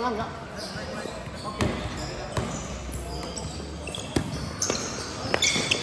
なんだ OK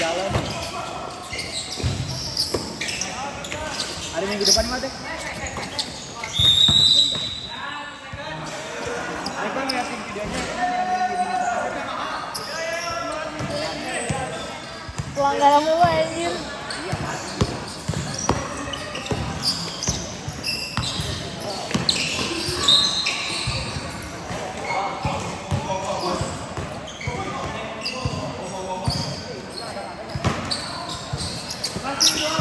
jalan. Hari minggu depan videonya. Pelanggaran mulu anjir. University.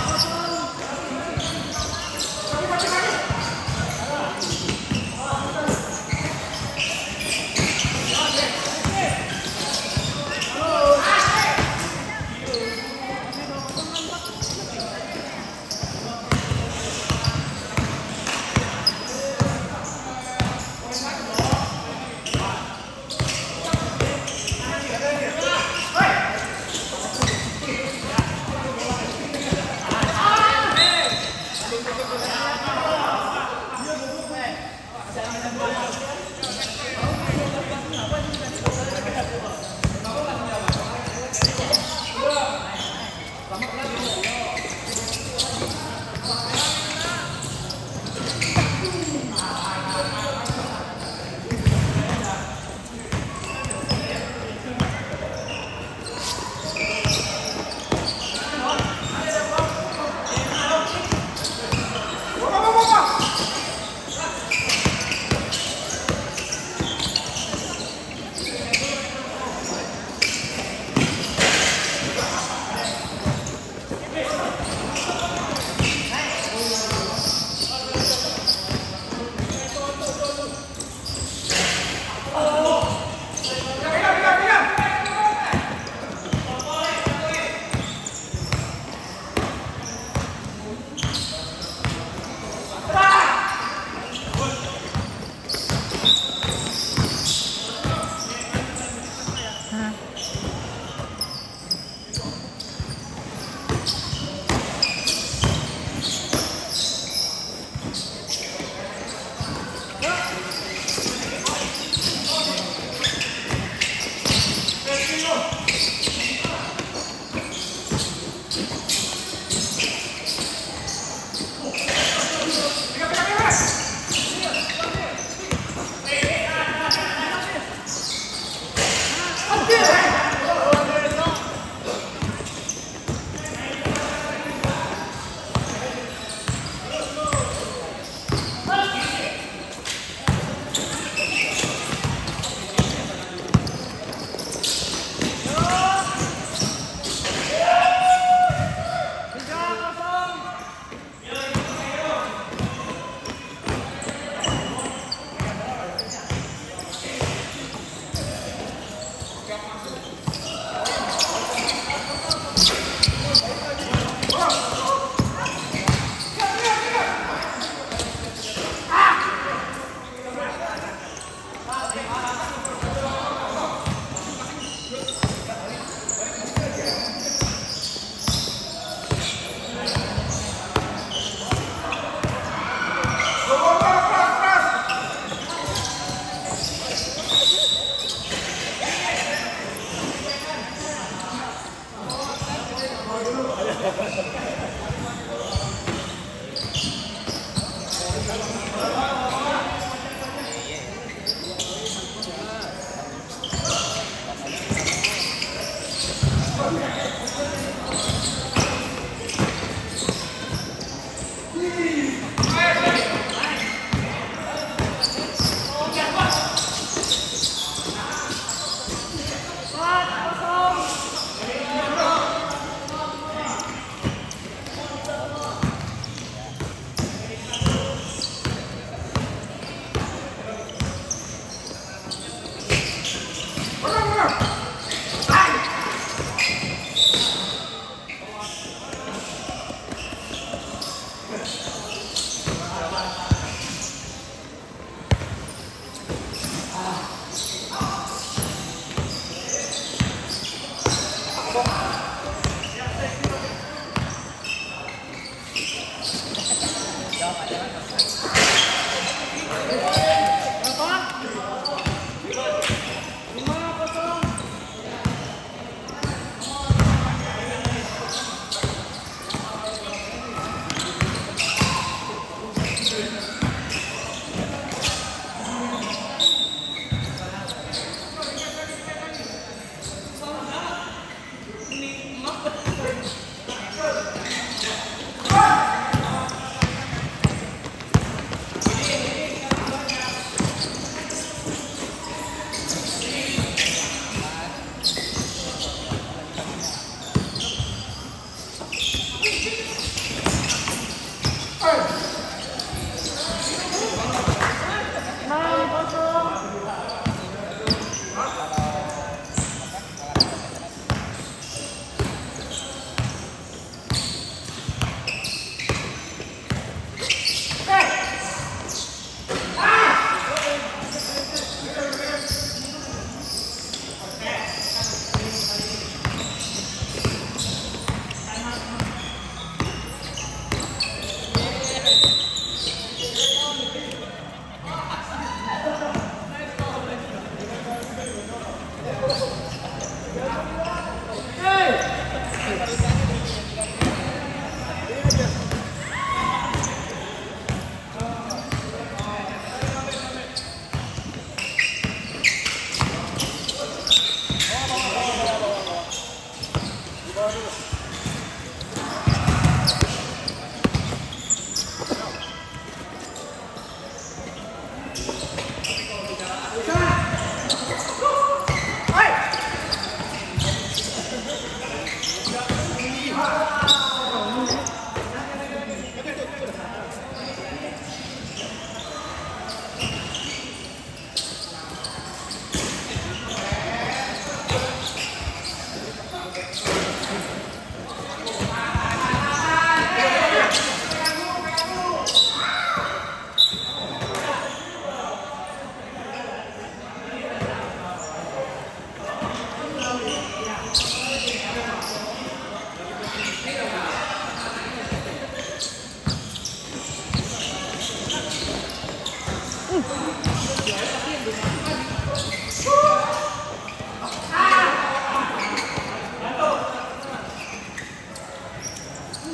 That's okay. Thank you.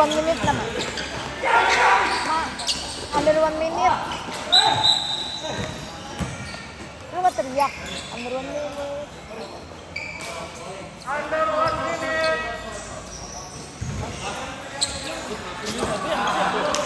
one minute naman. Ma, under one minute. Lu nggak teriak? Under one minute. Sepuluh.